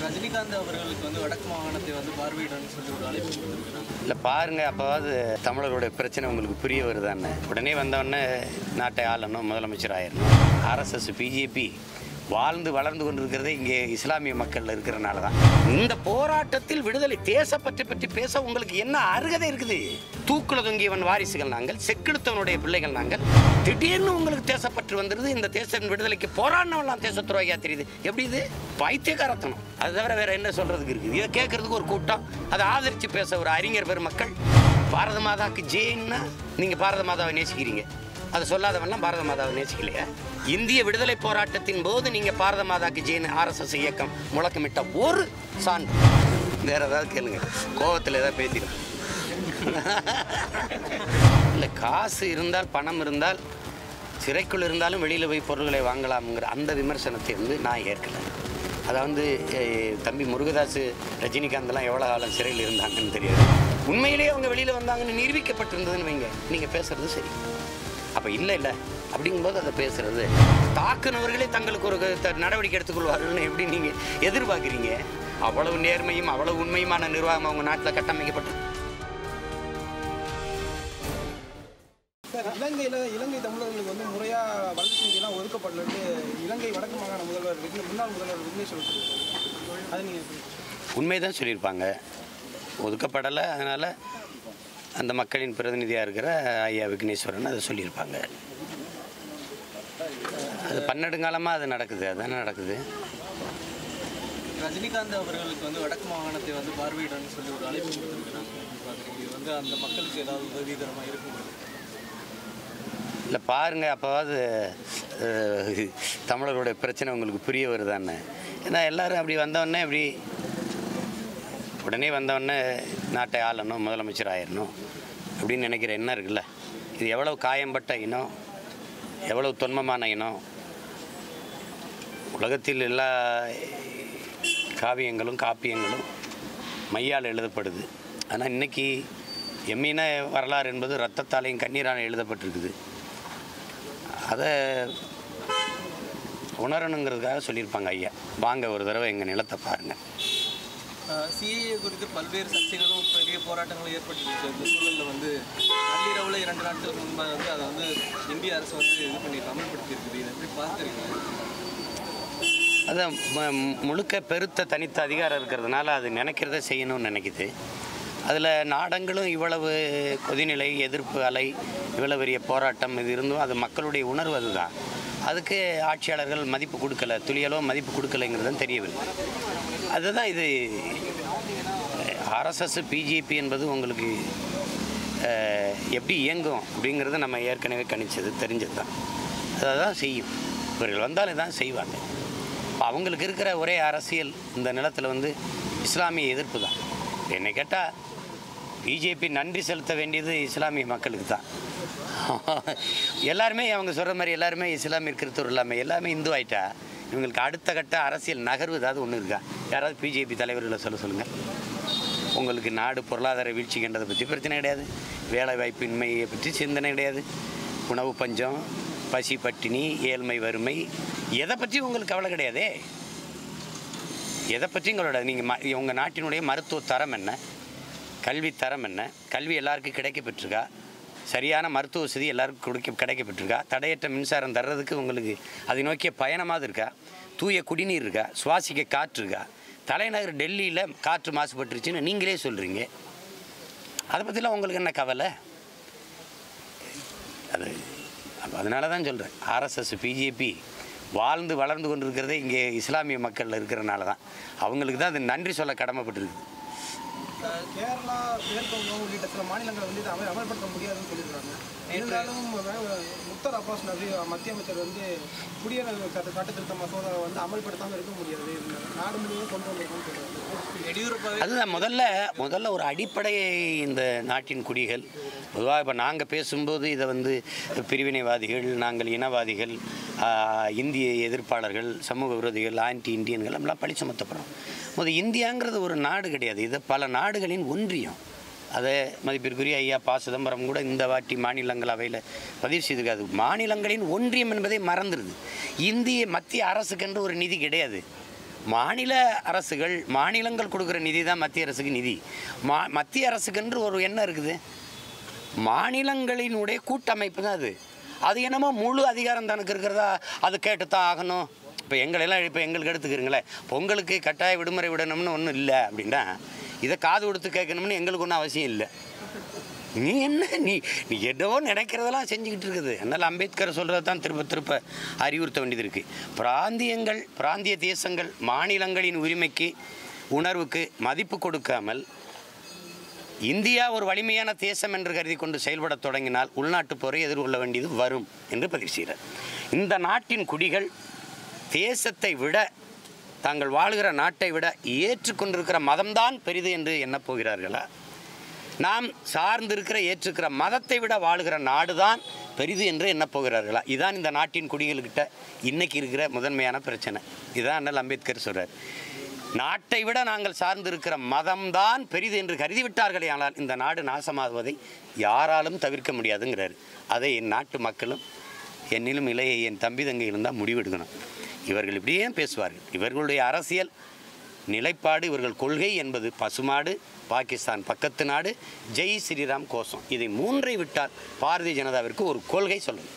ரஜினிகாந்த் அவர்களுக்கு வந்து வடக்கு மாகாணத்தை வந்து பார்வையிடணும்னு சொல்லி ஒரு அழைப்பு கொடுத்துருக்காங்க இல்லை பாருங்க அப்போவாது தமிழர்களுடைய பிரச்சனை உங்களுக்கு புரிய வருதான்னு. உடனே வந்தவொடனே நாட்டை ஆளணும் முதலமைச்சர் ஆயிடணும் ஆர்எஸ்எஸ் பிஜேபி வாழ்ந்து வளர்ந்து கொண்டிருக்கிறதே இங்கே இஸ்லாமிய மக்கள் இருக்கிறனால தான். இந்த போராட்டத்தில் விடுதலை தேசப்பற்றி பற்றி பேச உங்களுக்கு என்ன அருகதை இருக்குது? தூக்குல தொங்கியவன் வாரிசுகள் நாங்கள் செக்கெடுத்தவனுடைய பிள்ளைகள் நாங்கள். திடீர்னு உங்களுக்கு தேசப்பற்று வந்துடுது இந்த தேசத்தின் விடுதலைக்கு போராடினவெல்லாம் தேச துரோகியா தெரியுது. எப்படி இது? பைத்தியக்காரத்தனம். அது தவிர வேற என்ன சொல்றதுக்கு இருக்குது? இதை கேட்கறதுக்கு ஒரு கூட்டம். அதை ஆதரிச்சு பேச ஒரு அறிஞர் பெருமக்கள். பாரத மாதாக்கு ஜெயின்னா நீங்க பாரத மாதாவை நேசிக்கிறீங்க. அதை சொல்லாதவன்லாம் பாரத மாதாவை நேசிக்கலையா. இந்திய விடுதலை போராட்டத்தின் போது நீங்கள் பாரத மாதாக்கு ஜெயின் ஆர்எஸ்எஸ் இயக்கம் முழக்கமிட்ட ஒரு சான்று. வேற ஏதாவது கேளுங்க. கோபத்தில் ஏதாவது பேசிடும் இல்லை காசு இருந்தால் பணம் இருந்தால் சிறைக்குள் இருந்தாலும் வெளியில் போய் பொருள்களை வாங்கலாம்ங்கிற அந்த விமர்சனத்தை வந்து நான் ஏற்கலை. அதை வந்து தம்பி முருகதாஸ் ரஜினிகாந்த்லாம் எவ்வளோ காலம் சிறையில் இருந்தாங்கன்னு தெரியாது. உண்மையிலேயே அவங்க வெளியில் வந்தாங்கன்னு நிரூபிக்கப்பட்டிருந்ததுன்னு வைங்க. நீங்கள் பேசுறது சரி. அப்போ இல்லை இல்லை. அப்படிங்கும்போது அதை பேசுறது. தாக்குனவர்களே தங்களுக்கு ஒரு நடவடிக்கை எடுத்துக்கொள்வார்கள்னு எப்படி நீங்கள் எதிர்பார்க்குறீங்க? அவ்வளவு நேர்மையும் அவ்வளவு உண்மையுமான நிர்வாகம் அவங்க நாட்டில் கட்டமைக்கப்பட்டு இலங்கையில் இலங்கை தமிழர்களுக்கு வந்து முறையாக வளர்ச்சி நிதியெல்லாம் ஒதுக்கப்படலன்னு இலங்கை வடக்கு மாகாண முதல்வர் விக்ன- முன்னாள் முதல்வர் விக்னேஸ்வரன் அது நீங்கள் உண்மைதான் சொல்லியிருப்பாங்க. ஒதுக்கப்படலை அதனால் அந்த மக்களின் பிரதிநிதியாக இருக்கிற ஐயா விக்னேஸ்வரன் அதை சொல்லியிருப்பாங்க. அது பன்னெடுங்காலமாக அது நடக்குது அதானே நடக்குது. ரஜினிகாந்த் அவர்களுக்கு வந்து வடக்கு மாகாணத்தை வந்து பார்வையிடணும்னு சொல்லி ஒரு அழைப்பு இது வந்து அந்த மக்களுக்கு ஏதாவது உதவிகரமாக இருக்கும் இல்லை பாருங்க அப்போவாது தமிழர்களுடைய பிரச்சனை உங்களுக்கு புரிய வருதான்னு. ஏன்னா எல்லாரும் அப்படி வந்தவொடனே அப்படி உடனே வந்தவொடனே நாட்டை ஆளணும் முதலமைச்சர் ஆயிடணும் அப்படின்னு நினைக்கிற எண்ணம் இருக்குல்ல? இது எவ்வளவு காயம்பட்ட இனம் எவ்வளவு தொன்மமான இனம்? உலகத்தில் எல்லா காவியங்களும் காப்பியங்களும் மையால் எழுதப்படுது. ஆனால் இன்னைக்கு எம்மின வரலாறு என்பது ரத்தத்தாலையும் கண்ணீரால் எழுதப்பட்டிருக்குது. அதை உணரணுங்கிறதுக்காக சொல்லியிருப்பாங்க ஐயா. வாங்க ஒரு தடவை எங்கள் நிலத்தை பாருங்கள் சிஏஏ குறித்து பல்வேறு சர்ச்சைகளும் பெரிய போராட்டங்களும் ஏற்பட்டுருக்கு இந்த சூழலில் வந்து நள்ளிரவில் இரண்டு நாட்களுக்கு முன்பாக வந்து அதை வந்து இந்திய அரசு வந்து இது பண்ணி அமல்படுத்தியிருக்குது. இதை எப்படி பார்த்துருக்கீங்க? அதான் முழுக்க பெருத்த தனித்த அதிகாரம் இருக்கிறதுனால அது நினைக்கிறத செய்யணும்னு நினைக்குது. அதில் நாடங்களும் இவ்வளவு கொதிநிலை எதிர்ப்பு அலை இவ்வளவு பெரிய போராட்டம் இது இருந்தும் அது மக்களுடைய உணர்வு அதுதான். அதுக்கு ஆட்சியாளர்கள் மதிப்பு கொடுக்கல துளியலோ மதிப்பு கொடுக்கலைங்கிறது தெரியவில்லை. அதுதான் இது. ஆர்எஸ்எஸ் பிஜேபி என்பது உங்களுக்கு எப்படி இயங்கும் அப்படிங்கிறத நம்ம ஏற்கனவே கணிச்சது தெரிஞ்சது தான் அதை தான் செய்யும். இவர்கள் வந்தாலே தான் செய்வாங்க. அவங்களுக்கு இருக்கிற ஒரே அரசியல் இந்த நிலத்தில் வந்து இஸ்லாமிய எதிர்ப்பு தான். என்னை கேட்டால் பிஜேபி நன்றி செலுத்த வேண்டியது இஸ்லாமிய மக்களுக்கு தான். எல்லாருமே அவங்க சொல்கிற மாதிரி எல்லாருமே இஸ்லாமிய கிறிஸ்தவர் இல்லாமல் எல்லாமே இந்து ஆயிட்டா? இவங்களுக்கு அடுத்த கட்ட அரசியல் நகர்வு ஏதாவது ஒன்று இருக்கா? யாராவது பிஜேபி தலைவர்களை சொல்ல சொல்லுங்கள் உங்களுக்கு நாடு பொருளாதார வீழ்ச்சிக்கின்றதை பற்றி பிரச்சனை கிடையாது. வேலை வாய்ப்பின்மையை பற்றி சிந்தனை கிடையாது. உணவு பஞ்சம் பசி பட்டினி ஏழ்மை வறுமை எதை பற்றி உங்களுக்கு கவலை கிடையாதே? எதை பற்றி உங்களோட நீங்கள் ம உங்கள் நாட்டினுடைய மருத்துவ தரம் என்ன? கல்வி தரம் என்ன? கல்வி எல்லாருக்கும் கிடைக்கப்பெற்றிருக்கா? சரியான மருத்துவ வசதி எல்லாருக்கும் கொடுக்க கிடைக்கப்பட்டிருக்கா? தடையற்ற மின்சாரம் தர்றதுக்கு உங்களுக்கு அதை நோக்கிய பயணமாக இருக்கா? தூய குடிநீர் இருக்கா? சுவாசிக்க காற்று இருக்கா? தலைநகர் டெல்லியில் காற்று மாசுபட்டுருச்சுன்னு நீங்களே சொல்கிறீங்க அதை பற்றிலாம் உங்களுக்கு என்ன கவலை? அது அதனால தான் சொல்கிறேன் ஆர்எஸ்எஸ் பிஜேபி வாழ்ந்து வளர்ந்து கொண்டு இருக்கிறதே இங்கே இஸ்லாமிய மக்கள் இருக்கிறனால தான் அவங்களுக்கு தான் அது நன்றி சொல்ல கடமைப்பட்டிருக்கு கேரளா மேற்குவங்கம் உள்ளிட்ட சில மாநிலங்கள் வந்து இதை அமல் அமல்படுத்த முடியாதுன்னு சொல்லியிருக்காங்க இருந்தாலும் முக்தார் அப்பாஸ் நபி மத்திய அமைச்சர் வந்து குடியுரிமை சட்ட திருத்த மசோதாவை வந்து அமல்படுத்தாமல் இருக்க முடியாது. நாடு முழுவதும் கொண்டு வந்திருக்கோம்னு அதுதான் முதல்ல முதல்ல ஒரு அடிப்படை இந்த நாட்டின் குடிகள். பொதுவாக இப்போ நாங்கள் பேசும்போது இதை வந்து பிரிவினைவாதிகள் நாங்கள் இனவாதிகள் இந்திய எதிர்ப்பாளர்கள் சமூக விரோதிகள் ஆன்டி இந்தியன்கள் நம்மளாம் பழி சுமத்தப்படுறோம். முதல் இந்தியாங்கிறது ஒரு நாடு கிடையாது. இது பல நாடுகளின் ஒன்றியம். அதை மதிப்பிற்குரிய ஐயா பா. சிதம்பரம் கூட இந்த வாட்டி மாநிலங்களவையில் பதிவு செய்திருக்காது மாநிலங்களின் ஒன்றியம் என்பதை மறந்துடுது இந்திய மத்திய அரசுக்கென்று ஒரு நிதி கிடையாது. மாநில அரசுகள் மாநிலங்கள் கொடுக்குற நிதி தான் மத்திய அரசுக்கு நிதி. மா மத்திய அரசுக்கென்று ஒரு என்ன இருக்குது. மாநிலங்களினுடைய கூட்டமைப்பு தான் அது. அது என்னமோ முழு அதிகாரம் தனக்கு இருக்கிறதா? அது கேட்டு தான் ஆகணும். இப்போ எங்களெல்லாம் இப்போ எங்களுக்கு எடுத்துக்கிறீங்களே பொங்கலுக்கு கட்டாய விடுமுறை விடணும்னு ஒன்றும் இல்லை அப்படின்னா இதை காது கொடுத்து கேட்கணும்னு எங்களுக்கு ஒன்றும் அவசியம் இல்லை. நீ என்ன நீ நீ எதோ நினைக்கிறதெல்லாம் செஞ்சுக்கிட்டு இருக்குது. அதனால் அம்பேத்கர் சொல்கிறது தான் திரும்ப திருப்ப அறிவுறுத்த வேண்டியது இருக்குது பிராந்தியங்கள் பிராந்திய தேசங்கள் மாநிலங்களின் உரிமைக்கு உணர்வுக்கு மதிப்பு கொடுக்காமல் இந்தியா ஒரு வலிமையான தேசம் என்று கருதி கொண்டு செயல்படத் தொடங்கினால் உள்நாட்டுப் போரை எதிர்கொள்ள வேண்டியது வரும் என்று பதிவு செய்கிறார். இந்த நாட்டின் குடிகள் தேசத்தை விட தாங்கள் வாழ்கிற நாட்டை விட ஏற்றுக்கொண்டிருக்கிற மதம்தான் பெரிது என்று எண்ணப்போகிறார்களா நாம் சார்ந்திருக்கிற ஏற்றுக்கிற மதத்தை விட வாழுகிற நாடுதான் பெரிது என்று எண்ணப் போகிறார்களா? இந்த நாட்டின் குடிகள்கிட்ட இன்னைக்கு இருக்கிற முதன்மையான பிரச்சனை. இதான் அண்ணல் அம்பேத்கர் சொல்கிறார் நாட்டை விட நாங்கள் சார்ந்திருக்கிற மதம்தான் பெரிது என்று கருதிவிட்டார்களே ஆனால் இந்த நாடு நாசமாகுவதை யாராலும் தவிர்க்க முடியாதுங்கிறார். அதை என் நாட்டு மக்களும் என்னிலும் இளைய என் தம்பி தங்கையிலும் தான் முடிவெடுக்கணும். இவர்கள் இப்படியே பேசுவார்கள். இவர்களுடைய அரசியல் நிலைப்பாடு இவர்கள் கொள்கை என்பது பசுமாடு பாகிஸ்தான் பக்கத்து நாடு ஜெய் ஸ்ரீராம் கோஷம். இதை மூன்றை விட்டால் பாரதிய ஜனதாவிற்கு ஒரு கொள்கை சொல்லணும்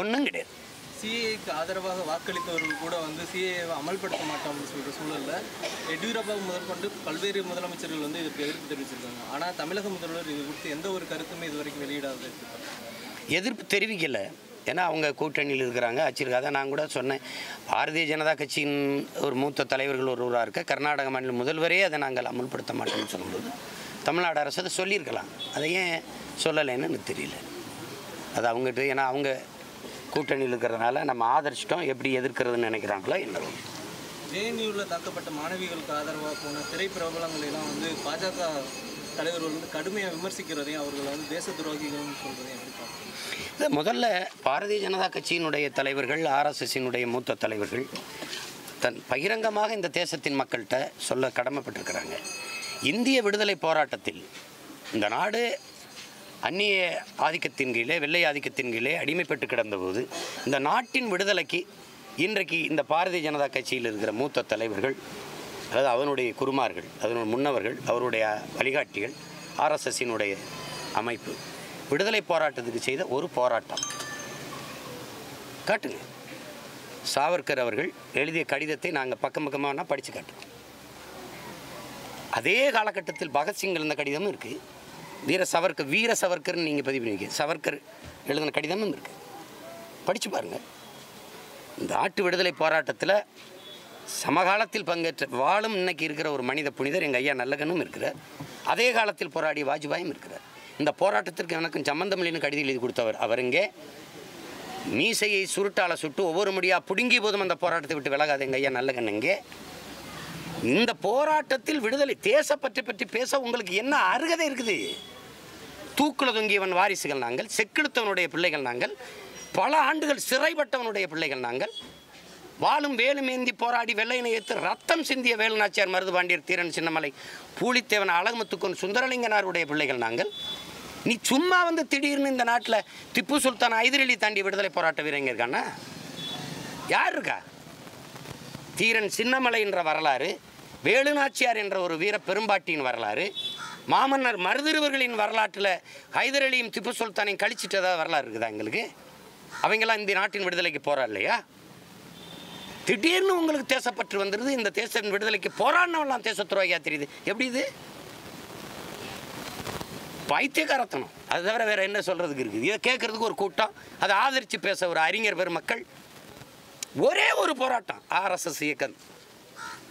ஒன்றும் கிடையாது. சிஏக்கு ஆதரவாக வாக்களித்தவர்கள் கூட வந்து சிஏவை அமல்படுத்த மாட்டோம்னு சொல்கிற சூழலில் எடியூரப்பா முதற்கொண்டு பல்வேறு முதலமைச்சர்கள் வந்து இதுக்கு எதிர்ப்பு தெரிவிச்சிருக்காங்க. ஆனால் தமிழக முதல்வர் இது குறித்து எந்த ஒரு கருத்துமே இது வரைக்கும் வெளியிடாத எதிர்ப்பு தெரிவிக்கலை. ஏன்னா அவங்க கூட்டணியில் இருக்கிறாங்க. ஆச்சிருக்காத நான் கூட சொன்னேன். பாரதிய ஜனதா கட்சியின் ஒரு மூத்த தலைவர்கள் ஒருவராக இருக்க கர்நாடக மாநில முதல்வரே அதை நாங்கள் அமுல்படுத்த மாட்டோம்னு சொல்லும்போது தமிழ்நாடு அரசு அதை சொல்லியிருக்கலாம். அதை ஏன் சொல்லலைன்னு எனக்கு தெரியல. அது அவங்ககிட்ட ஏன்னா அவங்க கூட்டணியில் இருக்கிறதுனால நம்ம ஆதரிச்சிட்டோம். எப்படி எதிர்க்கிறதுன்னு நினைக்கிறாங்களோ என்ன ஜேஎன்யூவில் தாக்கப்பட்ட மாணவிகளுக்கு ஆதரவாக போன திரைப்பிரபலங்களை வந்து பாஜக தலைவர் வந்து கடுமையாக விமர்சிக்கிறதையும் அவர்களை வந்து தேச துரோகிகள்னு சொல்கிறதையும் எப்படி பார்க்குறீங்க இது முதல்ல பாரதிய ஜனதா கட்சியினுடைய தலைவர்கள் ஆர்எஸ்எஸ்ஸினுடைய மூத்த தலைவர்கள் தன் பகிரங்கமாக இந்த தேசத்தின் மக்கள்கிட்ட சொல்ல கடமைப்பட்டிருக்கிறாங்க. இந்திய விடுதலை போராட்டத்தில் இந்த நாடு அந்நிய ஆதிக்கத்தின் கீழே வெள்ளை ஆதிக்கத்தின் கீழே அடிமைப்பட்டு கிடந்தபோது இந்த நாட்டின் விடுதலைக்கு இன்றைக்கு இந்த பாரதிய ஜனதா கட்சியில் இருக்கிற மூத்த தலைவர்கள் அதாவது அவனுடைய குருமார்கள் அதனுடைய முன்னவர்கள் அவருடைய வழிகாட்டிகள் ஆர்எஸ்எஸ்ஸினுடைய அமைப்பு. விடுதலை போராட்டத்துக்கு செய்த ஒரு போராட்டம். காட்டுங்க. சாவர்கர் அவர்கள் எழுதிய கடிதத்தை நாங்கள் பக்கம் பக்கமாக படித்து காட்டுறோம். அதே காலகட்டத்தில் பகத்சிங் எழுந்த கடிதமும் இருக்குது வீர சவர்கர் வீர சவர்கர்னு நீங்கள் பதிவு பண்ணிக்க சவர்கர் எழுதின கடிதமும் இருக்குது படித்து பாருங்கள் இந்த ஆட்டு விடுதலை போராட்டத்தில் சமகாலத்தில் பங்கேற்ற வாழும் இன்னைக்கு இருக்கிற ஒரு மனித புனிதர் எங்கள் ஐயா நல்லகனும் இருக்கிறார். அதே காலத்தில் போராடிய வாஜ்பாயும் இருக்கிறார். இந்த போராட்டத்திற்கு எனக்கும் சம்பந்தமில்லைன்னு கடிதம் எழுதி கொடுத்தவர் அவர் இங்கே. மீசையை சுருட்டால சுட்டு ஒவ்வொரு முடியாக புடுங்கி போதும் அந்த போராட்டத்தை விட்டு விலகாது எங்கள் ஐயா நல்லகன் இங்கே. இந்த போராட்டத்தில் விடுதலை தேசப்பற்றி பற்றி பேச உங்களுக்கு என்ன அருகதை இருக்குது? தூக்குல தொங்கியவன் வாரிசுகள் நாங்கள் செக்கெடுத்தவனுடைய பிள்ளைகள் நாங்கள் பல ஆண்டுகள் சிறைப்பட்டவனுடைய பிள்ளைகள் நாங்கள் வாழும் வேலுமேந்தி போராடி வெள்ளையனை ஏற்று ரத்தம் சிந்திய வேலுநாச்சியார் மருதுபாண்டியர் தீரன் சின்னமலை பூலித்தேவன் அழகுமுத்துக்கன் சுந்தரலிங்கனாருடைய பிள்ளைகள் நாங்கள். நீ சும்மா வந்து திடீர்னு இந்த நாட்டில் திப்பு சுல்தான் ஐதிரலி தாண்டி விடுதலை போராட்ட வீரங்க இருக்கானா யார் இருக்கா? தீரன் சின்னமலை என்ற வரலாறு வேலுநாச்சியார் என்ற ஒரு வீர பெரும்பாட்டியின் வரலாறு மாமன்னர் மருதிருவர்களின் வரலாற்றில் ஹைதர் அலியும் திப்பு சுல்தானையும் கழிச்சிட்டதாக வரலாறு இருக்குதா எங்களுக்கு? அவங்களாம் இந்த நாட்டின் விடுதலைக்கு போகிறா இல்லையா? திடீர்னு உங்களுக்கு தேசப்பற்று வந்துடுது இந்த தேசன் விடுதலைக்கு போராடினவெல்லாம் தேச துரோகியா தெரியுது. எப்படி இது? பைத்தியக்காரத்தனம். அது தவிர வேற என்ன சொல்றதுக்கு இருக்குது? இதை கேட்கறதுக்கு ஒரு கூட்டம் அதை ஆதரித்து பேச ஒரு அறிஞர் பெருமக்கள். ஒரே ஒரு போராட்டம் ஆர்எஸ்எஸ் இயக்கம்.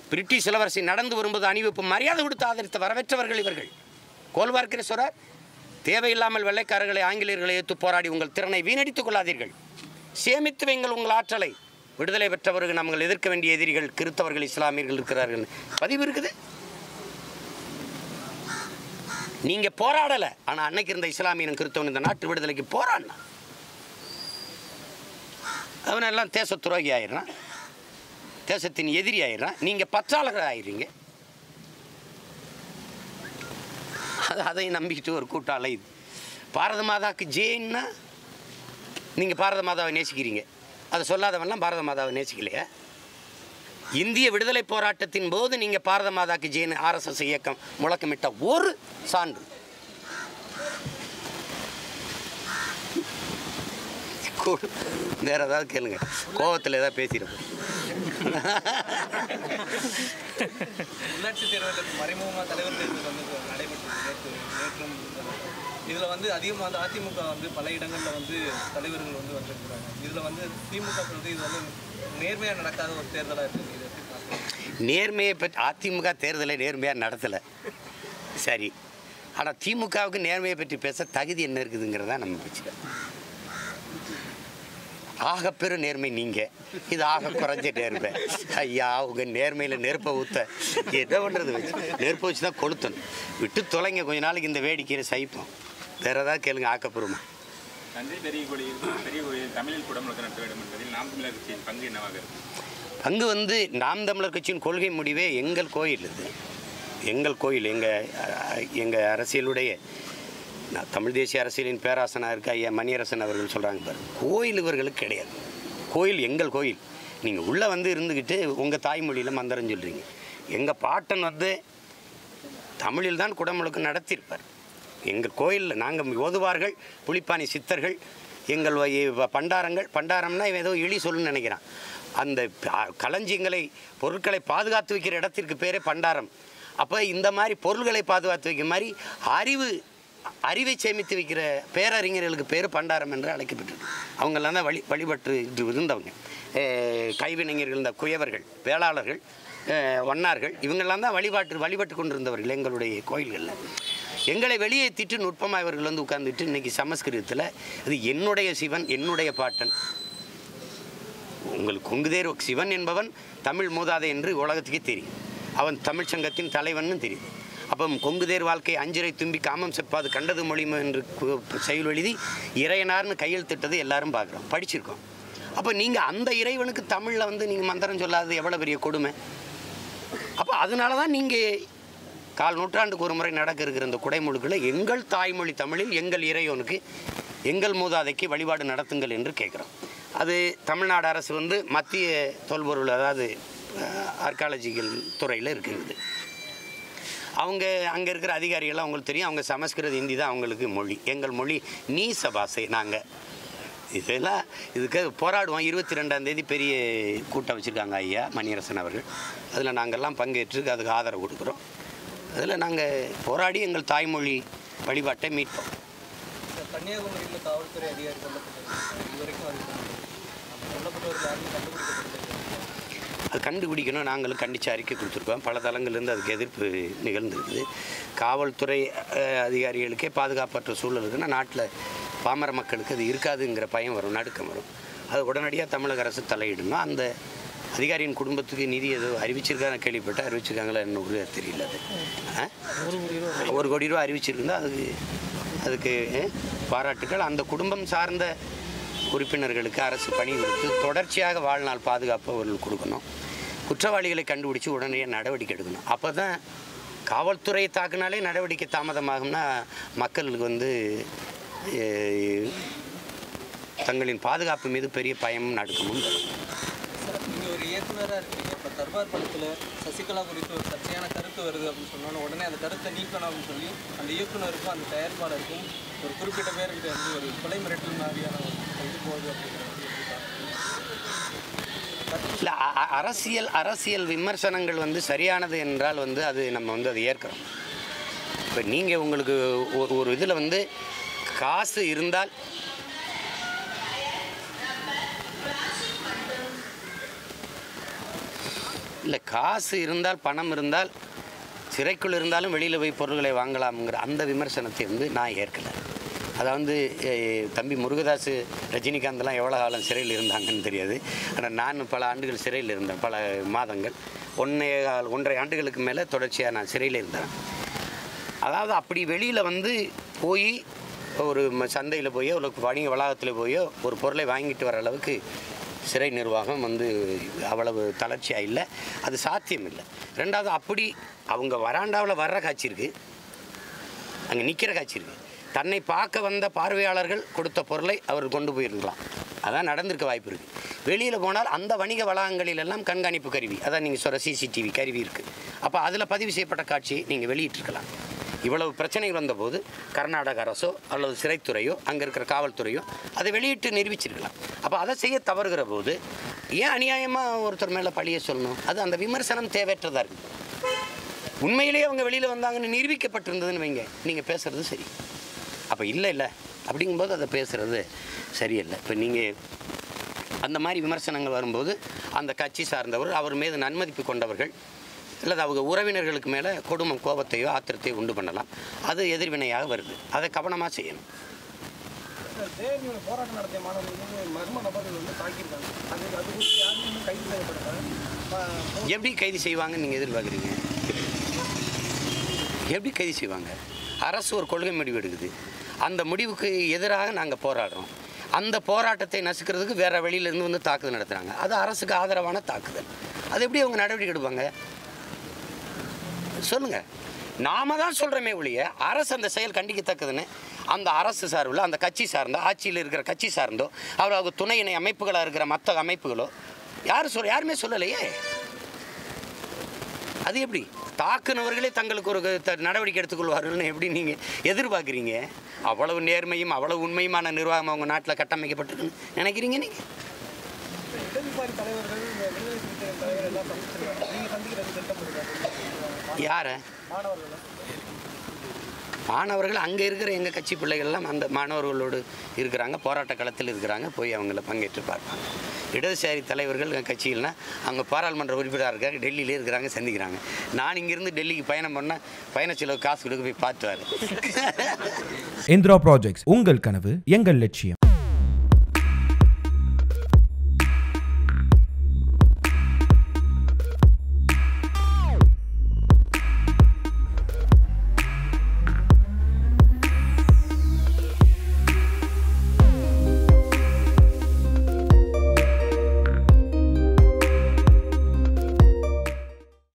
பிரிட்டிஷ் இளவரசி நடந்து வரும்போது அணிவிப்பு மரியாதை கொடுத்து ஆதரித்த வரவேற்றவர்கள் இவர்கள். கோல்வார்க்கரேஸ்வரர் தேவையில்லாமல் வெள்ளைக்காரர்களை ஆங்கிலேயர்களை ஏற்று போராடி உங்கள் திறனை வீணடித்துக் கொள்ளாதீர்கள். சேமித்து வைங்கள் உங்கள் ஆற்றலை. விடுதலை பெற்றவர்கள் நம்ம எதிர்க்க வேண்டிய எதிரிகள் கிறித்தவர்கள் இஸ்லாமியர்கள் இருக்கிறார்கள் பதிவு இருக்குது? நீங்க போராடல. ஆனா அன்னைக்கு இருந்த இஸ்லாமியனும் கிறித்தவன் இந்த நாட்டு விடுதலைக்கு போராடினான் அவனெல்லாம் தேச துரோகி ஆயிடுறான். தேசத்தின் எதிரி ஆயிடுறான். நீங்க பற்றாளர்கள் ஆயிடுறீங்க. அது அதை நம்பிக்கிட்டு ஒரு கூட்டம் அலையுது பாரத மாதாக்கு ஜெயின்னா நீங்கள் பாரத மாதாவை நேசிக்கிறீங்க. அதை சொல்லாதவன்லாம் பாரத மாதாவை நேசிக்கலையா? இந்திய விடுதலை போராட்டத்தின் போது நீங்கள் பாரத மாதாக்கு ஜெயின் ஆர்எஸ்எஸ் இயக்கம் முழக்கமிட்ட ஒரு சான்று. கூ- வேற ஏதாவது கேளுங்க. கோவத்தில் ஏதாவது பேசிடுறோம் உள்ளாட்சி தேர்தலுக்கு மறைமுகமாக தலைவர் தேர்தல் வந்து நடைபெற்றது நேற்று நேற்றும் இதில் வந்து அதிகமாக வந்து அதிமுக வந்து பல இடங்களில் வந்து தலைவர்கள் வந்து வந்திருக்கிறாங்க. இதில் வந்து திமுக சொல்றது இது வந்து நேர்மையாக நடக்காத ஒரு தேர்தலாக இருக்குது இதை நேர்மையை பற்றி அதிமுக தேர்தலை நேர்மையாக நடத்தலை. சரி. ஆனால் திமுகவுக்கு நேர்மையை பற்றி பேச தகுதி என்ன இருக்குதுங்கிறதா நம்ம பிரச்சனை ஆகப்பெரு நேர்மை நீங்கள் இது ஆக குறைஞ்ச நேர்மை. ஐயா உங்கள் நேர்மையில் நெருப்பை ஊற்ற என்ன பண்ணுறது வச்சு நெருப்பை வச்சு தான் கொளுத்தணும். விட்டு தொலைங்க கொஞ்ச நாளைக்கு இந்த வேடிக்கையை சகிப்போம். வேற ஏதாவது கேளுங்க ஆக்கப்பெருமா தஞ்சை பெரிய கோயில் பெரிய கோயில் தமிழில் குடமுழுக்க நடத்த வேண்டும் என்பதில் நாம் தமிழர் கட்சியின் பங்கு என்னவாக இருக்கும்? அங்கு வந்து நாம் தமிழர் கட்சியின் கொள்கை முடிவே எங்கள் கோயில் இது. எங்கள் கோயில் எங்கள் எங்கள் அரசியலுடைய தமிழ் தேசிய அரசியலின் பேராசனாக இருக்க ஐயா மணியரசன் அவர்கள் சொல்கிறாங்க பாரு கோயில் இவர்களுக்கு கிடையாது. கோயில் எங்கள் கோயில். நீங்கள் உள்ளே வந்து இருந்துக்கிட்டு உங்கள் தாய்மொழியில் மந்திரம் சொல்கிறீங்க எங்கள் பாட்டன் வந்து தமிழில் தான் குடமுழுக்கு நடத்தியிருப்பார். எங்கள் கோயிலில் நாங்கள் ஓதுவார்கள் புலிப்பாணி சித்தர்கள் எங்கள் பண்டாரங்கள் பண்டாரம்னா இவன் ஏதோ இழி சொல்லுன்னு நினைக்கிறான். அந்த களஞ்சியங்களை பொருட்களை பாதுகாத்து வைக்கிற இடத்திற்கு பேரே பண்டாரம். அப்போ இந்த மாதிரி பொருள்களை பாதுகாத்து வைக்கிற மாதிரி அறிவு அறிவை சேமித்து வைக்கிற பேரறிஞர்களுக்கு பேர் பண்டாரம் என்று அழைக்கப்பட்டது அவங்கெல்லாம் தான் வழி வழிபட்டு இருந்தவங்க கைவினைஞர்கள் இந்த குயவர்கள் வேளாளர்கள் அஹ் ஒன்னார்கள் இவங்கெல்லாம் தான் வழிபாட்டு வழிபட்டு கொண்டிருந்தவர்கள் எங்களுடைய கோயில்களில். எங்களை வெளியே திட்டு நுட்பமாக இவர்கள் வந்து உட்கார்ந்துட்டு இன்றைக்கி சமஸ்கிருதத்தில் இது என்னுடைய சிவன் என்னுடைய பாட்டன். உங்களுக்கு கொங்குதேர் சிவன் என்பவன் தமிழ் மூதாதை என்று உலகத்துக்கே தெரியும். அவன் தமிழ்ச்சங்கத்தின் தலைவன் தெரியுது தெரியும். அப்போ கொங்குதேர் வாழ்க்கை அஞ்சிரை தும்பி காமம் செப்பாது கண்டது மொழிம என்று செயல் எழுதி இறையனார்னு கையெழுத்திட்டது எல்லாரும் பார்க்குறோம் படிச்சிருக்கோம். அப்போ நீங்கள் அந்த இறைவனுக்கு தமிழில் வந்து நீங்கள் மந்திரம் சொல்லாதது எவ்வளோ பெரிய கொடுமை? அப்போ அதனால தான் நீங்கள் கால் நூற்றாண்டுக்கு ஒரு முறை நடக்க இருக்கிற இந்த குடைமுழுக்கில் எங்கள் தாய்மொழி தமிழில் எங்கள் இறைவனுக்கு எங்கள் மூதாதைக்கு வழிபாடு நடத்துங்கள் என்று கேட்குறோம். அது தமிழ்நாடு அரசு வந்து மத்திய தொல்பொருள் அதாவது ஆர்காலஜிக்கல் துறையில் இருக்கிறது. அவங்க அங்கே இருக்கிற அதிகாரிகள்லாம் அவங்களுக்கு தெரியும். அவங்க சமஸ்கிருத ஹிந்தி தான் அவங்களுக்கு மொழி. எங்கள் மொழி நீச பாஷை நாங்கள் இதெல்லாம் இதுக்கு போராடுவோம். இருபத்தி ரெண்டாம் தேதி பெரிய கூட்டம் வச்சுருக்காங்க ஐயா மணியரசன் அவர்கள். அதில் நாங்கள்லாம் பங்கேற்று அதுக்கு ஆதரவு கொடுக்குறோம். அதில் நாங்கள் போராடி எங்கள் தாய்மொழி வழிபாட்டை மீட்போம். கன்னியாகுமரியில் காவல்துறை அதிகாரி கொல்லப்பட்டது இது வரைக்கும் அது கொல்லப்பட்டவர்கள் கண்டுபிடிக்கப்பட்டது அது கண்டுபிடிக்கணும். நாங்களும் கண்டித்து அறிக்கை கொடுத்துருக்கோம். பல தளங்கள்லேருந்து அதுக்கு எதிர்ப்பு நிகழ்ந்திருக்குது. காவல்துறை அதிகாரிகளுக்கே பாதுகாப்பற்ற சூழல் இருக்குன்னா நாட்டில் பாமர மக்களுக்கு அது இருக்காதுங்கிற பயம் வரும் நடுக்கம் வரும். அது உடனடியாக தமிழக அரசு தலையிடணும். அந்த அதிகாரியின் குடும்பத்துக்கு நிதி ஏதோ அறிவிச்சிருக்காங்க கேள்விப்பட்டு அறிவிச்சிருக்காங்களா என்ன ஒரு தெரியல அது. ஒரு கோடி ரூபா அறிவிச்சிருக்குன்னா அதுக்கு அதுக்கு பாராட்டுக்கள். அந்த குடும்பம் சார்ந்த உறுப்பினர்களுக்கு அரசு பணி கொடுத்து தொடர்ச்சியாக வாழ்நாள் பாதுகாப்பு அவர்கள் கொடுக்கணும். குற்றவாளிகளை கண்டுபிடிச்சு உடனடியாக நடவடிக்கை எடுக்கணும். அப்போ தான் காவல்துறையை தாக்குனாலே நடவடிக்கை தாமதமாகும்னா மக்களுக்கு வந்து தங்களின் பாதுகாப்பு மீது பெரிய பயமும் நடுக்கமும் சார் நீங்கள் ஒரு இயக்குனராக இப்போ தர்பார் படத்தில் சசிகலா குறித்து ஒரு சர்ச்சையான கருத்து வருது அப்படின்னு சொன்னோன்னே உடனே அந்த கருத்தை நீக்கணும் அப்படின்னு சொல்லி அந்த இயக்குனருக்கும் அந்த தயாரிப்பாளருக்கும் ஒரு குறிப்பிட்ட பேருக்கு வந்து ஒரு கொலை மிரட்டல் மாதிரியான இல்லை அ- அரசியல் அரசியல் விமர்சனங்கள் வந்து சரியானது என்றால் வந்து அது நம்ம வந்து அதை ஏற்கிறோம். இப்போ நீங்கள் உங்களுக்கு ஒரு ஒரு இதில் வந்து காசு இருந்தால் இல்லை காசு இருந்தால் பணம் இருந்தால் சிறைக்குள் இருந்தாலும் வெளியில் போய் பொருள்களை வாங்கலாம்ங்கிற அந்த விமர்சனத்தை வந்து நான் ஏற்கலை. அதாவது தம்பி முருகதாஸ் ரஜினிகாந்த்லாம் எவ்வளோ காலம் சிறையில் இருந்தாங்கன்னு தெரியாது. ஆனால் நான் பல ஆண்டுகள் சிறையில் இருந்தேன் பல மாதங்கள். ஒன்றே கால் ஒன்றரை ஆண்டுகளுக்கு மேலே தொடர்ச்சியாக நான் சிறையில் இருந்தேன். அதாவது அப்படி வெளியில் வந்து போய் ஒரு சந்தையில் போயோ ஒரு வணிக வளாகத்தில் போயோ ஒரு பொருளை வாங்கிட்டு வர அளவுக்கு சிறை நிர்வாகம் வந்து அவ்வளவு தளர்ச்சியாக இல்லை. அது சாத்தியம் இல்லை. ரெண்டாவது அப்படி அவங்க வராண்டாவில் வர்ற காட்சி இருக்குது அங்கே நிற்கிற காட்சி இருக்குது தன்னை பார்க்க வந்த பார்வையாளர்கள் கொடுத்த பொருளை அவர் கொண்டு போயிருக்கலாம். அதான் நடந்திருக்க வாய்ப்பு இருக்குது வெளியில் போனால் அந்த வணிக வளாகங்களிலெல்லாம் கண்காணிப்பு கருவி. அதான் நீங்கள் சொல்கிற சிசிடிவி கருவி இருக்குது அப்போ அதில் பதிவு செய்யப்பட்ட காட்சியை நீங்கள் வெளியிட்டிருக்கலாம். இவ்வளவு பிரச்சனைகள் வந்தபோது கர்நாடக அரசோ அல்லது சிறைத்துறையோ அங்கே இருக்கிற காவல்துறையோ அதை வெளியிட்டு நிரூபிச்சிருக்கலாம். அப்போ அதை செய்ய தவறுகிற போது ஏன் அநியாயமாக ஒருத்தர் மேலே பழிய சொல்லணும்? அது அந்த விமர்சனம் தேவையற்றதாக இருக்குது உண்மையிலேயே அவங்க வெளியில் வந்தாங்கன்னு நிரூபிக்கப்பட்டிருந்ததுன்னு வைங்க. நீங்கள் பேசுகிறது சரி. அப்போ இல்லை இல்லை. அப்படிங்கும்போது அதை பேசுகிறது சரியில்லை. இப்போ நீங்கள் அந்த மாதிரி விமர்சனங்கள் வரும்போது அந்த கட்சி சார்ந்தவர் அவர் மீது நன்மதிப்பு கொண்டவர்கள் அல்லது அவங்க உறவினர்களுக்கு மேலே கொடுமம் கோபத்தையோ ஆத்திரத்தையோ உண்டு பண்ணலாம். அது எதிர்வினையாக வருது. அதை கவனமாக செய்யணும். போராட்டம் நடத்திய மாணவர்கள் மர்ம நபர்கள் வந்து தாக்கியிருக்காங்க அது அது குறித்து கைது செய்யப்பட்டாங்க எப்படி கைது செய்வாங்கன்னு நீங்கள் எதிர்பார்க்குறீங்க? எப்படி கைது செய்வாங்க? அரசு ஒரு கொள்கை முடிவு எடுக்குது. அந்த முடிவுக்கு எதிராக நாங்கள் போராடுறோம். அந்த போராட்டத்தை நசுக்கிறதுக்கு வேற வெளியிலேருந்து வந்து தாக்குதல் நடத்துகிறாங்க அது அரசுக்கு ஆதரவான தாக்குதல். அது எப்படி அவங்க நடவடிக்கை எடுப்பாங்க? சொல்லுங்க. நாம தான் சொல்கிறோமே ஒழிய அரசு அந்த செயல் கண்டிக்கத்தக்கதுன்னு அந்த அரசு சார்பில் அந்த கட்சி சார்ந்தோ ஆட்சியில் இருக்கிற கட்சி சார்ந்தோ அவர் அவங்க துணை இணை அமைப்புகளாக இருக்கிற மற்ற அமைப்புகளோ யார் சொல் யாருமே சொல்லலையே. அது எப்படி? தாக்குனவர்களே தங்களுக்கு ஒரு த- நடவடிக்கை எடுத்துக்கொள்வார்கள்னு எப்படி நீங்கள் எதிர்பார்க்குறீங்க? அவ்வளவு நேர்மையும் அவ்வளவு உண்மையுமான நிர்வாகம் அவங்க நாட்டில் கட்டமைக்கப்பட்டிருக்குன்னு நினைக்கிறீங்க நீங்கள் யாரை? மாணவர்கள் அங்கே இருக்கிற எங்கள் கட்சி பிள்ளைகள்லாம் அந்த மாணவர்களோடு இருக்கிறாங்க போராட்ட களத்தில் இருக்கிறாங்க போய் அவங்கள பங்கேற்று பார்ப்பாங்க. இடதுசாரி தலைவர்கள் எங்கள் கட்சிகள்னால் அவங்க பாராளுமன்ற உறுப்பினராக இருக்காங்க டெல்லியிலே இருக்கிறாங்க சந்திக்கிறாங்க. நான் இங்கேருந்து டெல்லிக்கு பயணம் பண்ணால் பயண செலவு காசு கொடுக்க போய் பார்த்துவார். இந்திரா ப்ராஜெக்ட்ஸ் உங்கள் கனவு எங்கள் லட்சியம்.